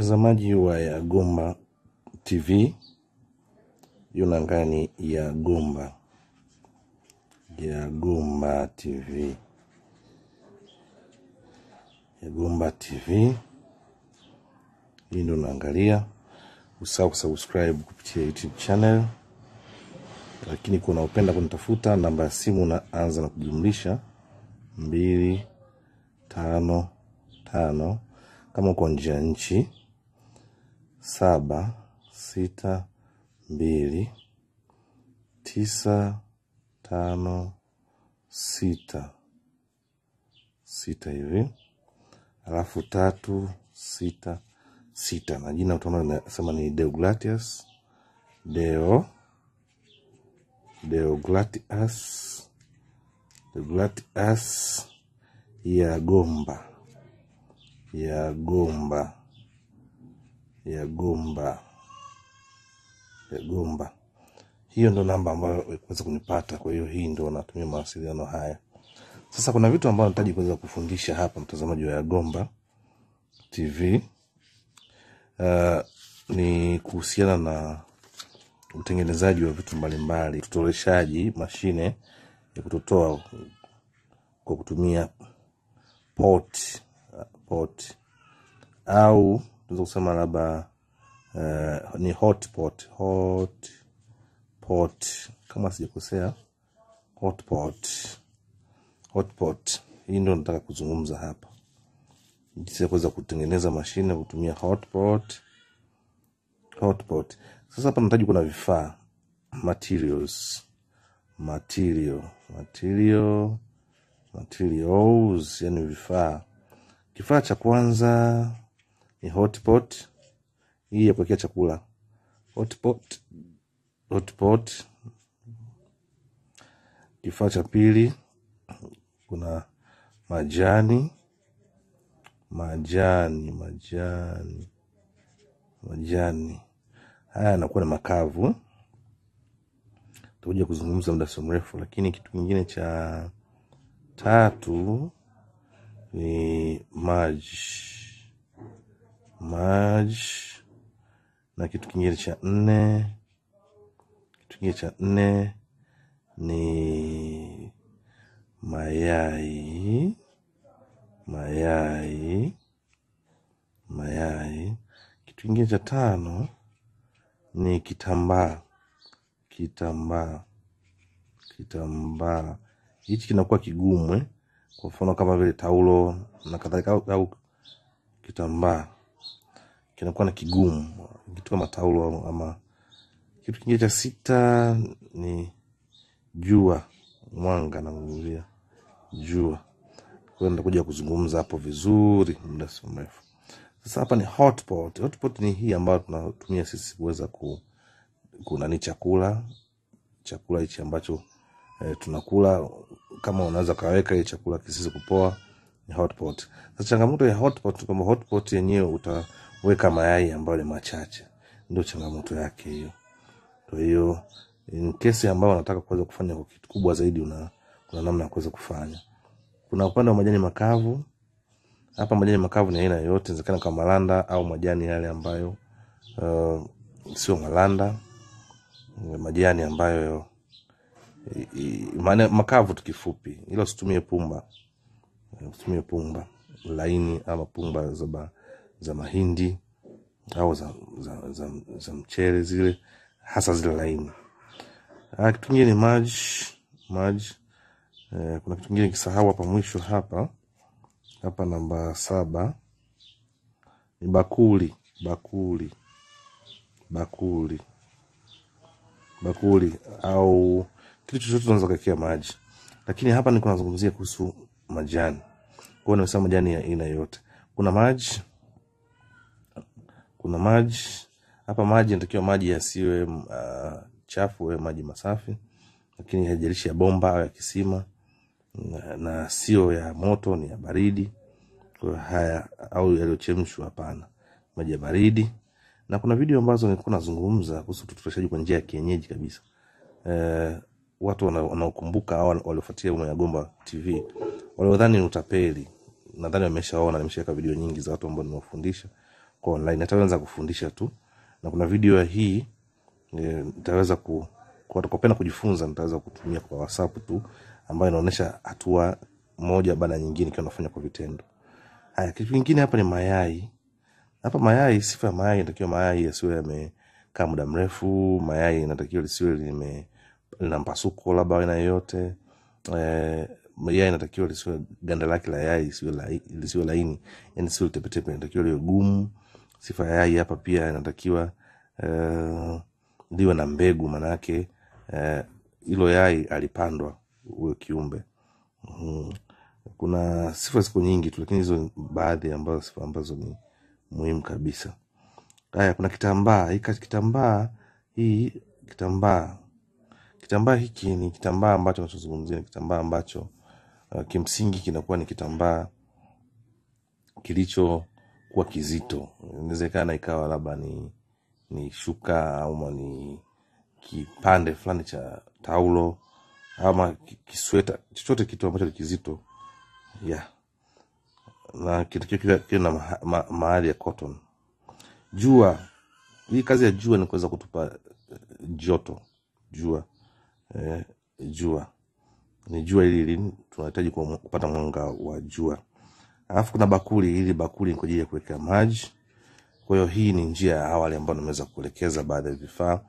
Mtazamaji wa Yagomba TV, yuna ngani ya ni Yagomba, Yagomba TV, Yagomba TV. Hii ndio unaangalia. Usahau kusubscribe kupitia YouTube channel, lakini kuna upenda kunitafuta, namba ya simu unaanza na kujumlisha mbili tano tano kama uko nje nchi saba sita mbili tisa tano sita. Sita hivi. Alafu tatu sita sita. Na jina utaona inasema ni deoglatius Deo. Deogratias Deogratias Yagomba Yagomba ya gumba Hiyo ndo namba ambayo kuweza kunipata. Kwa hiyo hii ndo natumia mawasiliano haya. Sasa kuna vitu ambayo nahitaji kuweza kufundisha hapa, mtazamaji wa Yagomba TV. Uh, ni kuhusiana na utengenezaji wa vitu mbalimbali, tutoreshaji mashine ya kutotoa kwa kutumia pot, uh, pot au tunaweza kusema labda uh, ni hot pot, hot pot. Kama sijakosea, hot pot, hot pot. Hii ndio nataka kuzungumza hapa, jinsi ya kuweza kutengeneza mashine kutumia hot pot, hot pot. Sasa hapa nahitaji kuna vifaa. Materials, material, material, materials, yani vifaa. Kifaa cha kwanza ni hotpot. Hii ya kuwekea chakula. Hotpot, hotpot. Kifaa cha pili. Kuna majani. Majani majani. Majani. Haya yanakuwa na makavu, takuja kuzungumza muda sio mrefu. Lakini kitu kingine cha tatu ni maji maji na kitu kingine cha nne kitu kingine cha nne ni mayai mayai mayai. Kitu kingine cha tano ni kitambaa kitambaa kitambaa. Hichi kinakuwa kigumu eh? Kwa mfano kama vile taulo na kadhalika, au, au kitambaa kinakuwa na kigumu, kitu kama taulo ama. Kitu kingine cha sita ni jua, mwanga nazungumzia jua. Kwa nitakuja kuzungumza hapo vizuri muda si mrefu. Sasa hapa ni hotpot. Hotpot ni hii ambayo tunatumia sisi kuweza ku kunani chakula chakula hichi ambacho eh, tunakula. Kama unaweza kaweka hii chakula kisizi kupoa, ni hotpot. Sasa changamoto ya hotpot kwamba hotpot yenyewe utaweka mayai ambayo ni machache, ndio changamoto yake hiyo. Kwa hiyo in kesi ambayo unataka kuweza kufanya kwa kitu kubwa zaidi, una kuna namna ya kuweza kufanya. Kuna upande wa majani makavu. Hapa majani makavu ni aina yoyote, inawezekana kama malanda au majani yale ambayo uh, sio malanda, majani ambayo maana makavu tu kifupi, ila usitumie pumba, usitumie pumba laini ama pumba za, za mahindi au za, za, za, za mchele zile, hasa zile laini. Ah, kitu kingine ni maji maji. Eh, kuna kitu kingine kisahau hapa mwisho hapa hapa namba saba ni bakuli bakuli bakuli bakuli au kitu chochote unaweza kuwekea maji, lakini hapa niko nazungumzia kuhusu majani. Kwa hiyo nimesema majani ya aina yote Kuna maji, kuna maji hapa. Maji inatakiwa maji yasiwe uh, chafu, maji masafi, lakini haijalishi ya bomba au ya kisima, na, na sio ya moto, ni ya baridi. Kwa haya au yaliyochemshwa, hapana, maji ya baridi. Na kuna video ambazo nilikuwa nazungumza kuhusu utotoshaji kwa njia ya kienyeji kabisa. e, watu wana- wanaokumbuka au waliofuatia Umo Yagomba TV waliodhani ni utapeli, nadhani wameshaona, nimeshaweka video nyingi za watu ambao nimewafundisha kwa online. Nitaweza kufundisha tu. Na kuna video ya hii e, nitaweza ku watakopenda kujifunza nitaweza kutumia kwa whatsapp tu ambayo inaonyesha hatua moja baada ya nyingine ikiwa nafanya kwa vitendo. Haya kitu kingine hapa ni mayai. Hapa mayai sifa ya mayai inatakiwa mayai yasiwe yamekaa muda mrefu mayai inatakiwa lisiwe lime lina mpasuko labda aina yoyote. Eh, yai inatakiwa lisiwe ganda lake la yai lisiwe laini yani sio tepetepe inatakiwa liwe gumu sifa ya yai hapa pia inatakiwa uh, liwe na mbegu manake hilo uh, yai alipandwa huyo kiumbe. Mm. kuna sifa ziko nyingi tu lakini hizo baadhi ambazo sifa ambazo ni muhimu kabisa. Haya kuna kitambaa. Kitambaa hii kitambaa. Kitambaa hiki ni kitambaa ambacho nachozungumzia ni kitambaa ambacho uh, kimsingi kinakuwa ni kitambaa kilichokuwa kizito. Inawezekana ikawa labda ni ni shuka ama ni kipande fulani cha taulo ama kisweta chochote kitu ambacho ni kizito. Yeah. na kio kiwe na maha- ma, mahali ya cotton. Jua hii kazi ya jua ni kuweza kutupa eh, joto. Jua eh, jua. Ni jua hili tunahitaji kupata mwanga wa jua alafu kuna bakuli hili bakuli ni kwa ajili ya kuwekea maji. Kwa hiyo hii ni njia ya awali ambayo nimeweza kuelekeza baadhi ya vifaa.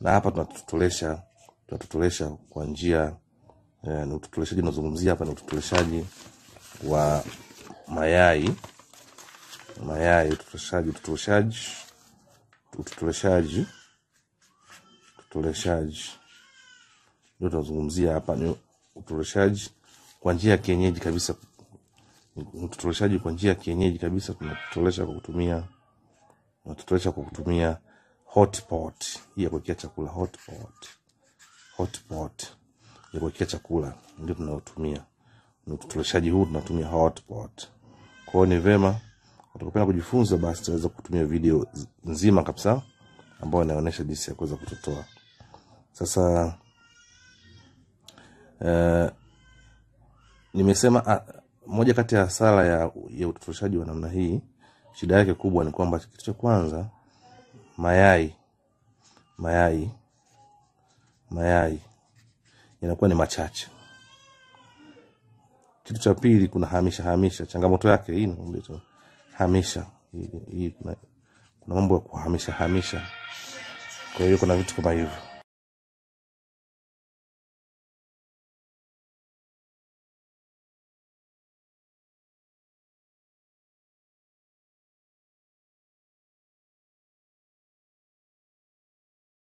Na hapa tunatutolesha tunatutolesha kwa njia eh, ni utotoleshaji unazungumzia hapa ni utotoleshaji wa mayai. Mayai utotoleshaji utotoleshaji utotoleshaji utotoleshaji ndio tunazungumzia hapa ni utotoleshaji kwa njia ya kienyeji kabisa utotoleshaji kwa njia ya kienyeji kabisa tunatotolesha kwa kutumia tunatotolesha kwa kutumia hotpot. Hii ya kuwekea chakula hotpot. Hotpot. Ya kuwekea chakula ndio tunayotumia utotoleshaji huu tunatumia hotpot. Kwa ni vema utakapenda kujifunza basi tunaweza kutumia video nzima kabisa ambayo inaonyesha jinsi ya kuweza kutotoa. Sasa eh, nimesema ah, moja kati ya hasara ya, ya utotoshaji wa namna hii shida yake kubwa ni kwamba kitu cha kwanza mayai mayai mayai yanakuwa ni machache. Kitu cha pili kuna hamisha hamisha. Changamoto yake hii hamisha. Hii, hii kuna, kuna mambo ya kuhamisha hamisha. Kwa hiyo kuna vitu kama hivyo